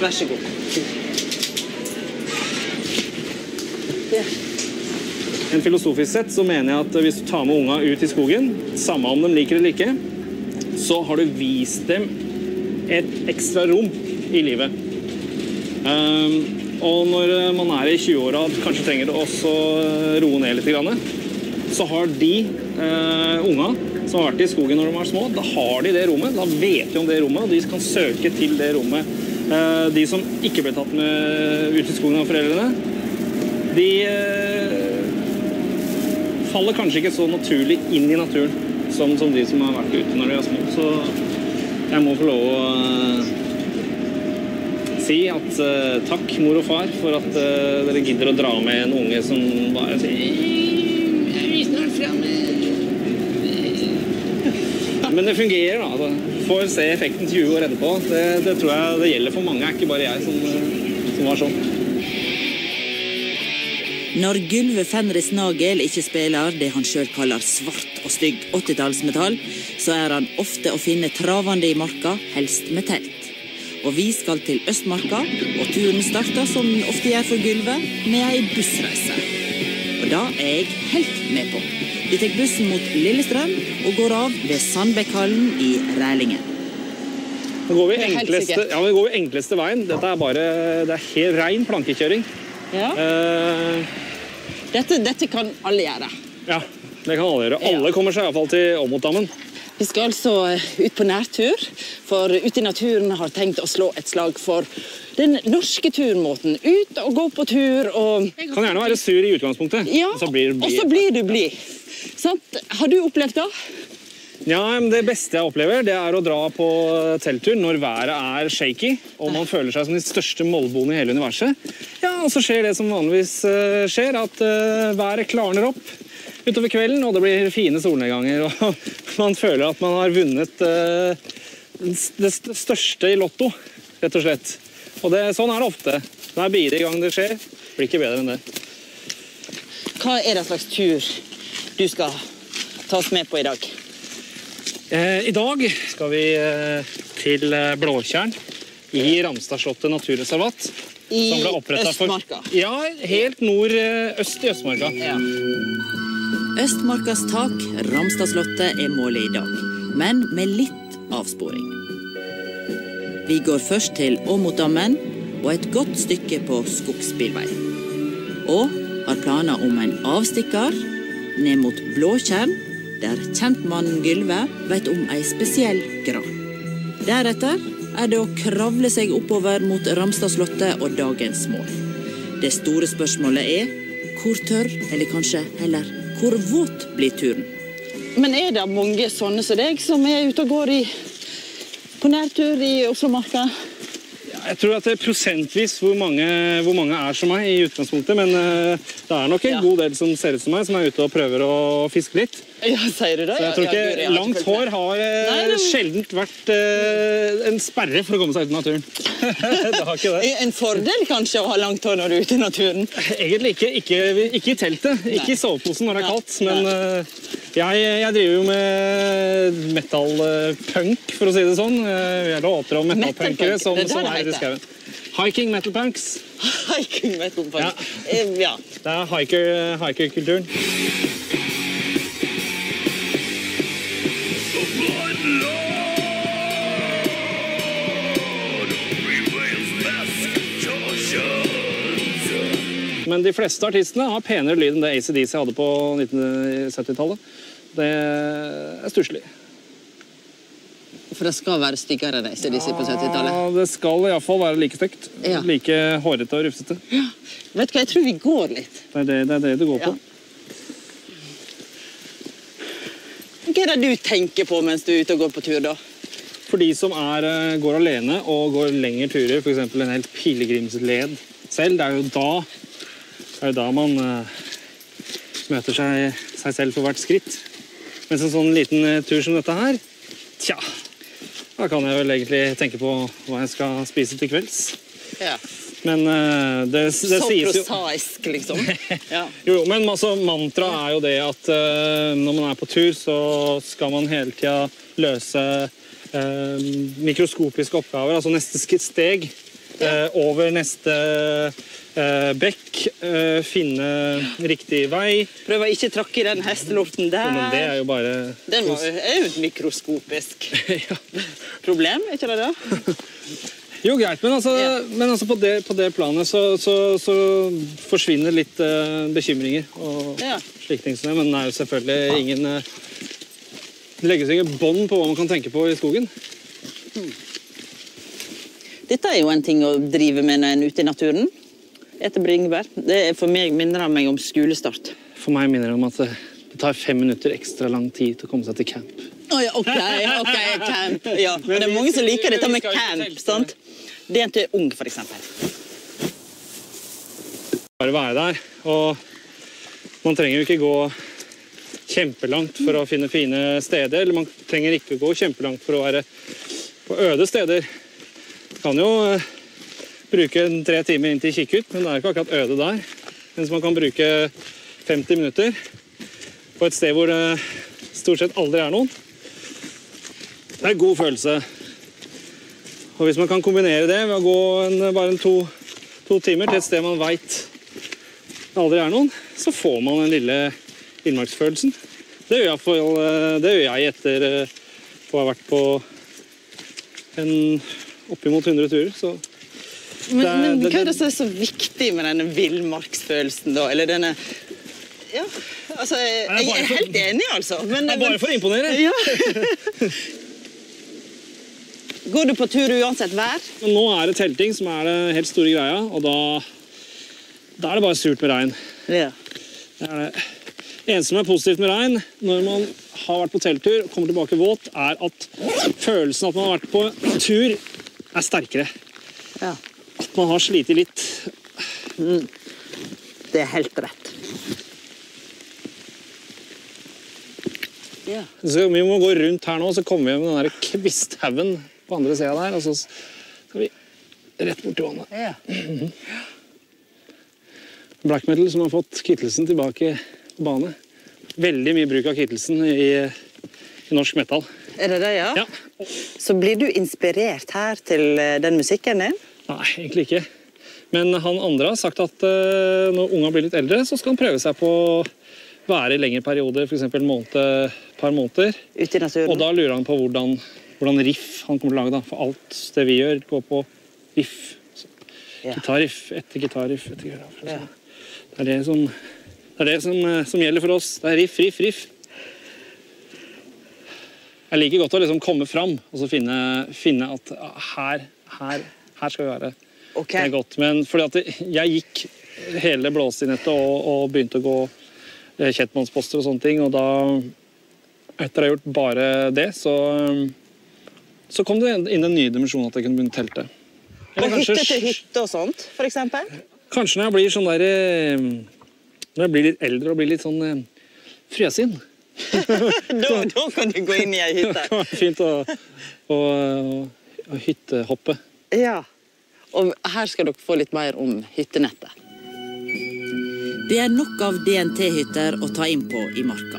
Vær så god. En filosofisk sett så mener jeg at hvis du tar med unga ut i skogen, samme om de liker det eller ikke, så har du vist dem et ekstra rom i livet. Ehm, og når man er i 20-åra og kanskje trenger å også roe ned litt, grann, så har de eh, unga som har vært i skogen når de var små, da har de det rommet. Da vet de om det rommet, og de kan søke til det rommet. Eh, de som ikke ble tatt med ut i skogen av foreldrene, de eh, faller kanskje ikke så naturlig inn i naturen som, som de som har vært ute når de er små. Så jeg må få lov å eh, si at uh, takk, mor og far, for at uh, dere gidder å dra med en unge som bare sier «Jeg viser snart fram. Men det fungerer, da. Altså. Får se effekten 20 år etterpå. Det, det tror jeg det gjelder for mange, er ikke bare jeg som, eh, som var sånn. Når Gylve Fenris Nagel ikke spiller det han sjøl kaller svart og stygg 80-tallsmetall, så er han ofte å finne travende i marka, helst med telt. Og vi skal til Østmarka, og turen starter som den ofte gjør for Gylve, med ei bussreise. Og da er jeg helt med på. Vi tar bussen mot Lillestrøm og går av ved Sandbekkhallen i Rælingen. Nå går vi enkleste, ja, vi går enkleste veien. Dette er bare det er helt rein plankekjøring. Ja. Eh, Dette, dette kan alle gjøre. ja, det kan alle gjøre. Alle kommer seg iallfall til Åmotdammen. Vi skal altså ut på nærtur, for Ute i naturen har tenkt å slå et slag for den norske turmåten. Ut og gå på tur og Kan gjerne være sur i utgangspunktet. Ja, og så blir du blid. Sant? Har du opplevd det? Ja, Det beste jeg opplever, det er å dra på telttur når været er shaky og man føler seg som de største mollboene i hele universet. Ja, Og så skjer det som vanligvis eh, skjer, at eh, været klarner opp utover kvelden, og det blir fine solnedganger. og Man føler at man har vunnet eh, det største i Lotto, rett og slett. Og det, sånn er det ofte. Det Hver bidige gang det skjer, Det blir ikke bedre enn det. Hva er det slags tur du skal ta oss med på i dag? Eh, I dag skal vi eh, til eh, Blåtjern i Ramstadslottet naturreservat. I Østmarka. For, ja, helt nord-øst i Østmarka. Ja. Østmarkas tak, Ramstadslottet, er målet i dag, men med litt avsporing. Vi går først til Åmotdammen og et godt stykke på skogsbilvei. Og har planer om en avstikker ned mot Blåtjern, der kjentmannen Gylve vet om ei spesiell gran. Deretter er det å kravle seg oppover mot Ramstadslottet og dagens mål. Det store spørsmålet er hvor tørr, eller kanskje heller hvor våt blir turen? Men er det mange sånne som deg som er ute og går i, på nærtur i Oslomarka? Jeg tror at det er prosentvis hvor mange, hvor mange er som meg i utgangspunktet, men eh, det er nok en Ja. god del som ser ut som meg, som er ute og prøver å fiske litt. Ja, sier du det? Så jeg tror ikke ja, jeg Langt ikke hår har eh, Nei, det- sjeldent vært uh, en sperre for å komme seg ut i naturen. det har ikke det. En fordel kanskje å ha langt hår når du er ute i naturen? Egentlig ikke. Ikke, ikke i teltet, ikke i soveposen når det er Nei. kaldt. Men uh, jeg, jeg driver jo med metal-punk, for å si det sånn. Vi er låter om metal-punkere Metal-punk, som, som er ute i skauen. Hiking metal punks. Hiking metal punks. Ja. Ja. Det er hiker- Men de fleste artistene har penere lyd enn det ACDC hadde på 1970-tallet. Det er stusslig. For det skal være styggere enn ACDC på 70-tallet. Ja, det skal iallfall være like stygt. Ja. Like hårete og rufsete. Vet du hva, jeg tror vi går litt. Det er det det, er det, du går på. Ja. Hva er det du tenker på mens du er ute og går på tur, da? For de som er, eh, går alene og går lengre turer, f.eks. en helt pilegrimsled selv, det er jo da, det er jo da man eh, møter seg, seg selv for hvert skritt. Mens en sånn liten eh, tur som dette her, tja, da kan jeg vel egentlig tenke på hva jeg skal spise til kvelds. Ja. Men eh, det, det Så sies jo prosaisk, liksom. Ja. Jo, jo, men altså, mantraet er jo det at uh, når man er på tur, så skal man hele tida løse uh, mikroskopiske oppgaver. Altså neste steg eh, over neste eh, bekk, eh, finne riktig vei. Prøv å ikke tråkke i den hestelorten der. Men det er jo bare Den er jo mikroskopisk. mikroskopisk problem, er ikke det det? Jo, greit, men altså, Ja. men altså på, det, på det planet så, så, så forsvinner litt uh, bekymringer og Ja. slike ting som det. Men det er jo selvfølgelig ingen uh, Det legges ingen bånd på hva man kan tenke på i skogen. Dette er jo en ting å drive med når en er ute i naturen. Etter bringebær. Det er for meg minner meg om skolestart. For meg minner det om at det tar fem minutter ekstra lang tid til å komme seg til camp. Oh, ja, OK, ok, camp. Ja, men det er mange som liker dette med camp. sant? Det er en til ung, eksempel. Bare være der. Og man trenger jo ikke gå kjempelangt for å finne fine steder. Eller man trenger ikke gå kjempelangt for å være på øde steder. Kan jo eh, bruke tre timer inn til Kikkut, men det er ikke akkurat øde der. Mens man kan bruke 50 minutter på et sted hvor det stort sett aldri er noen. Det er en god følelse. Og hvis man kan kombinere det ved å gå en, bare en to, to timer til et sted man veit det aldri er noen, så får man den lille innmarksfølelsen. Det gjør, jeg for, det gjør jeg etter eh, å ha vært på en oppimot 100 turer. Så Men, Det men det- hva er det som er så viktig med denne villmarksfølelsen, da? Eller denne Ja, altså Jeg, jeg er helt enig, altså. Men, det er bare for å imponere. Ja. Går du på tur uansett vær? Men nå er det telting som er det helt store greia, og da, da er det bare surt med regn. Ja. Det er det. eneste som er positivt med regn når man har vært på telttur og kommer tilbake våt, er at følelsen av at man har vært på tur, er sterkere. ja. At man har slitt litt. Det er helt rett. Ja. Så vi må gå rundt her nå, så kommer vi med den der kvisthaugen på andre sida der. Og så skal vi rett bort til vannet. ja. Black metal som har fått Kittelsen tilbake på bane. Veldig mye bruk av Kittelsen i, i norsk metal. Er det det, ja? Ja. Så blir du inspirert her til eh, den musikken din? Nei, egentlig ikke. Men han andre har sagt at eh, når unga blir litt eldre, så skal han prøve seg på å være i lengre perioder, f.eks. et måned, par måneder. Ute i naturen? Og da lurer han på hvordan, hvordan riff han kommer til å lage. Da. For alt det vi gjør, går på riff. Ja. Gitarriff etter gitarriff etter gitarriff. Ja. Det er det, som, det, er det som, eh, som gjelder for oss. Det er riff, riff, riff. Jeg liker godt å liksom komme fram og så finne, finne at ah, her, her, her skal vi være. Okay. Det er godt. Men fordi at jeg gikk hele blåsinettet og, og begynte å gå eh, kjettmannsposter og sånne ting, og da etter å ha gjort bare det, så, så kom det inn en ny dimensjon at jeg kunne begynne å telte. Og Eller hytte til hytte og sånt, eksempel? Kanskje når jeg blir sånn der eh, Når jeg blir litt eldre og blir litt sånn eh, frøsinn. Da, da kan du gå inn i ei Det hytte. kan være fint å, å, å hyttehoppe. Ja. Og her skal dere få litt mer om hyttenettet. Det er nok av DNT-hytter å ta inn på i Marka.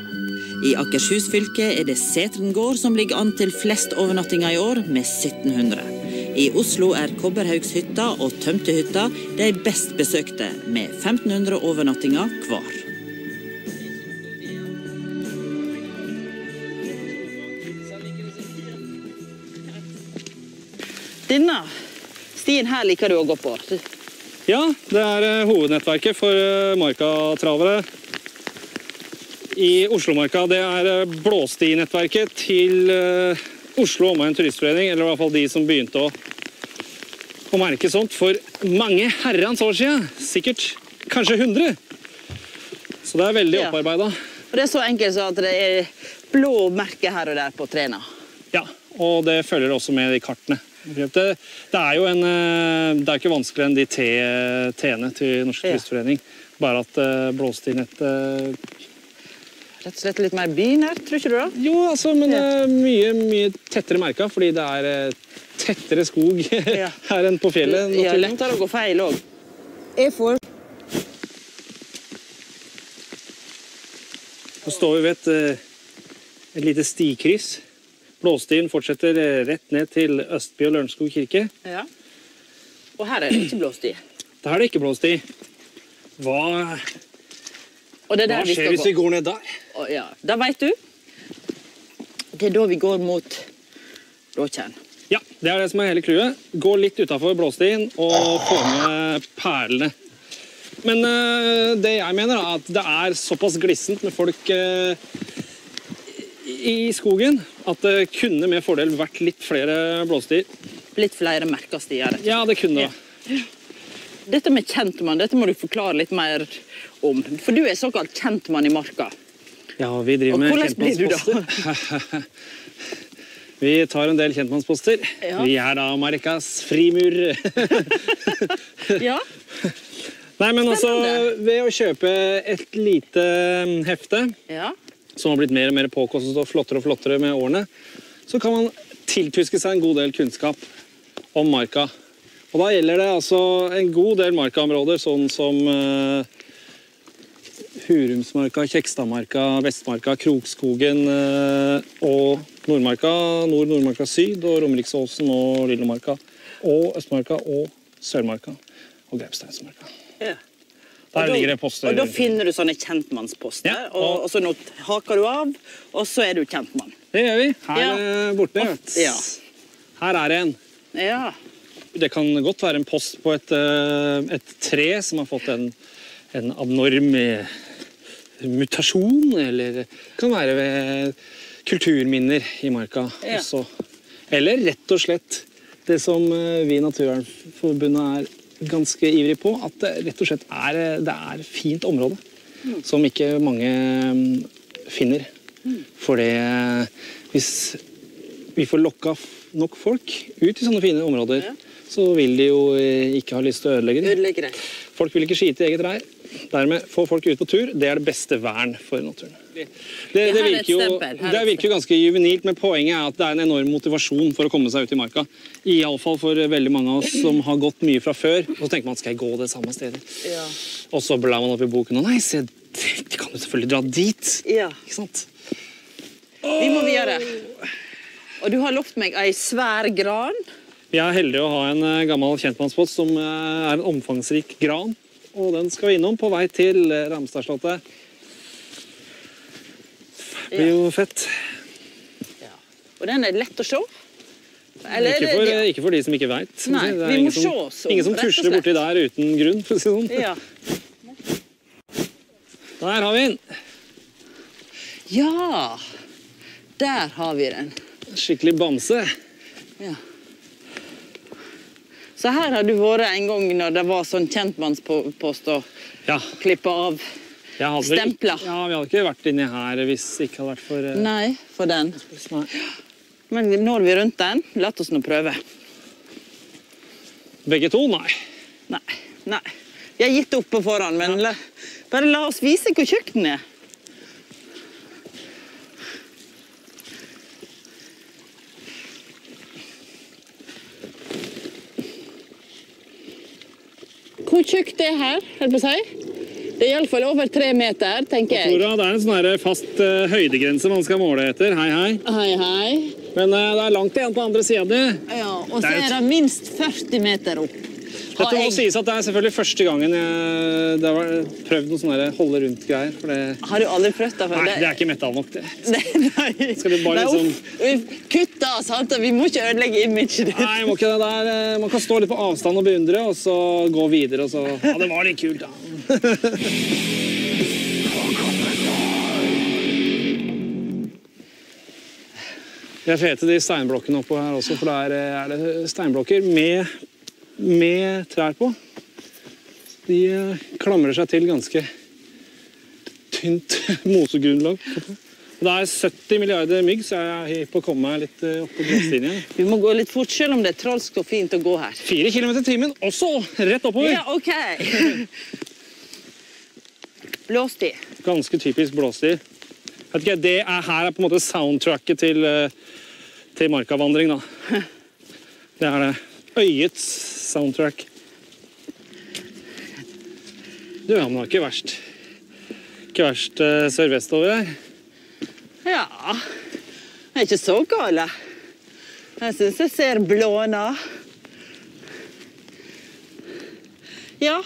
I Akershus fylke er det Setren gård som ligger an til flest overnattinger i år, med 1700. I Oslo er Kobberhaugshytta og Tømtehytta de best besøkte, med 1500 overnattinger hver. Denne stien her liker du å gå på. Ja, det er eh, hovednettverket for markatravere Marka-travere i Oslomarka. Det er eh, blåstinettverket til eh, Oslo Omegn Turistforening, eller i hvert fall de som begynte å, å merke sånt for mange herrens år siden. Sikkert kanskje 100. Så det er veldig Ja. opparbeida. Og det er så enkelt så at det er blå merker her og der på trærne. Ja, og det følger også med de kartene. Det, det er jo en, eh, det er ikke vanskeligere enn de T-ene til Norsk Ja. Turistforening. Bare at uh, blåstinettet Rett og slett litt mer binært, tror ikke du da? Jo, altså, men Ja. er mye, mye tettere merka, fordi det er eh, tettere skog Ja. her enn på fjellet. Naturlig Ja, lettere å gå feil òg. Nå står vi ved et, eh, et lite stikryss. Blåstien fortsetter eh, rett ned til Østby og Lørenskog kirke. Ja. Og her er det ikke blåsti? Der er det ikke blåsti. Hva, hva vi skjer skal hvis vi går ned der? Å, ja. Da veit du. Det er da vi går mot Blåtjern. Ja, det er det som er hele clouet. Gå litt utafor blåstien og få med perlene. Men eh, det jeg mener, er at det er såpass glissent med folk eh, i skogen at det kunne med fordel vært litt flere blåstier. Litt flere merkestier. Ja, det kunne det. Dette med kjentmann dette må du forklare litt mer om. For du er såkalt kjentmann i marka. Ja, vi driver Og med kjentmannsposter. Vi tar en del kjentmannsposter. Ja. Vi er da Marcas frimur. Ja. Nei, men altså, ved å kjøpe et lite mm, hefte, ja. Som har blitt mer og mer påkostet og flottere og flottere med årene, så kan man tiltuske seg en god del kunnskap om marka. Og da gjelder det altså en god del markaområder, sånn som uh, Hurumsmarka, Kjekstadmarka, Vestmarka, Krokskogen uh, og Nordmarka, Nord-Nordmarka syd og Romeriksåsen og Lillemarka. Og Østmarka og Sørmarka og Grepsteinsmarka. ja. Der Og ligger det poster. Og da finner du sånne kjentmannsposter, Ja, og, og- så nå haker du av, og så er du kjentmann. Det gjør vi. Her Ja. eh, borte. Ja. Her er det en. Ja. Det kan godt være en post på et, eh, et tre som har fått en, en abnorm eh, mutasjon, eller det kan være ved kulturminner i marka også. Eller rett og slett det som vi i Naturvernforbundet er ganske ivrig på, at det rett og slett er, det er fint område som ikke mange mm, finner. For det Hvis vi får lokka nok folk ut i sånne fine områder, Ja. så vil de jo eh, ikke ha lyst til å ødelegge det. Folk vil ikke skite i eget reir. Dermed få folk ut på tur, det er det beste vern for naturen. Det, det, er virker, jo, det virker jo ganske juvenilt, men poenget er at det er en enorm motivasjon for å komme seg ut i marka. Iallfall for veldig mange av oss som har gått mye fra før. Og så tenker man skal jeg gå det samme stedet? Ja. Og så blar man opp i boken og nei, se, de kan jo selvfølgelig dra dit. ja. Ikke sant? Vi må videre. Og du har lovt meg ei svær gran. Vi er heldige å ha en eh, gammel kjentmannsbåt som eh, er en omfangsrik gran. Og den skal vi innom på vei til eh, Ramstadslottet. Det blir jo fett. Ja. Og den er lett å se. Eller, Ikke for, ja. ikke for de som ikke veit. Nei, vi må se oss om, Ingen som tusler borti der uten grunn, for å si det sånn. Ja. Der har vi den. ja. Der har vi den. Skikkelig bamse. Ja. Så her har du vært en gang når det var sånn kjentmannspost og Ja. klippe av. Stempla. Ja, vi hadde ikke vært inni her hvis det ikke hadde vært for uh, Nei, for den. Men når vi rundt den, la oss nå prøve. Begge to? Nei. Nei. Nei. Jeg har gitt opp på forhånd, men la, bare la oss vise hvor tjukk den er. Tjukt det er her, holdt på å si? Det er iallfall over tre meter, tenker jeg. Tora, det er en sånn fast uh, høydegrense man skal måle etter. Hei, hei. Hei, hei. Men uh, det er langt igjen på andre sida di. Ja, og så er det minst 40 meter opp. Dette må jeg- sies at det er selvfølgelig første gangen jeg har prøvd noen sånne holde rundt-greier. Det, Har du aldri prøvd det før? nei, det er ikke metall nok, det. Nei. Skal du bare Nei, liksom- uff. Vi sant? Vi må ikke ødelegge imaget ditt. Nei, må ikke det der. eh, Man kan stå litt på avstand og beundre, og så gå videre. Og så Ja, det var litt kult, da. Er fete, de steinblokkene oppå her også, for der er det steinblokker med, med trær på. De eh, klamrer seg til ganske tynt mosegrunnlag. Det er 70 milliarder mygg, så jeg er på å komme meg litt eh, opp på gresslinjen. Vi må gå litt fort, selv om det er trolsk og fint å gå her. Fire kilometer i timen, også rett oppover. Ja, OK. Blåstid. Ganske typisk blåstid. Vet ikke, det er her er på en måte soundtracket til, eh, til markavandring, da. Det er det. Øyets soundtrack. Du, ja, men det var ikke verst. Ikke verst uh, sørvestover her. Ja Det er ikke så gale. Jeg syns jeg ser blåna. Ja.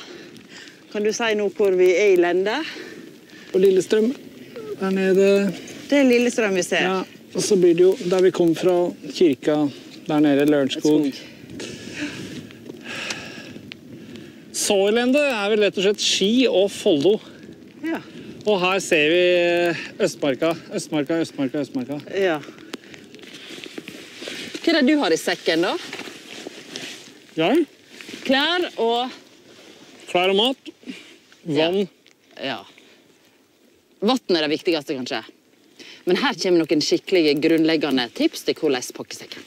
Kan du si noe hvor vi er i landet? På Lillestrøm der nede Det er Lillestrøm vi ser. Ja, og så blir det jo der vi kom fra kirka der nede, Lørenskog. Sårlende er vel rett og slett Ski og Follo. Ja. Og her ser vi Østmarka. Østmarka, Østmarka, Østmarka. ja. Hva er det du har i sekken, da? Ja, Klær og klær og mat. Vann. Ja. Vann er det viktigste, kanskje. Men her kommer noen skikkelige grunnleggende tips til hvordan pakke sekken.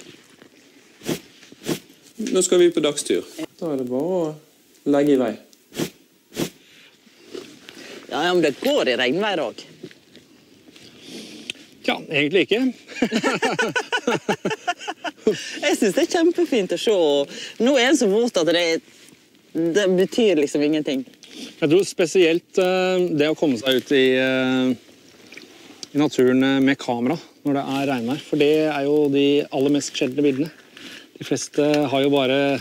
Nå skal vi på dagstur. Da er det bare å legge i vei. Ja, ja, men det går i regnvær òg. Ja, egentlig ikke. Jeg syns det er kjempefint å se. Nå er den så våt at det, det betyr liksom ingenting. Jeg tror spesielt eh, det å komme seg ut i, eh, i naturen eh, med kamera når det er regnvær. For det er jo de aller mest sjeldne bildene. De fleste har jo bare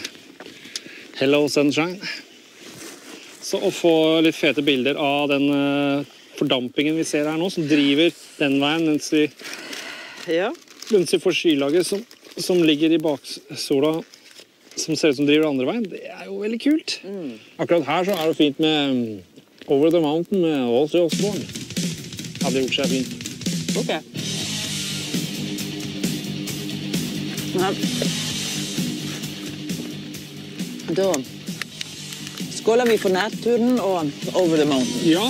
'hello sunshine'. Så å få litt fete bilder av den eh, fordampingen vi ser her nå, som driver den veien mens vi, Ja. mens vi får skylaget som, som ligger i baksola som ser ut som driver andre veien, det er jo veldig kult. Akkurat her så er det fint med mm, Over the Mountain med Ozzy Osborne. Hadde gjort seg fint. Ok. Ja. Da skåler vi for nærturen og over the mountain. Ja,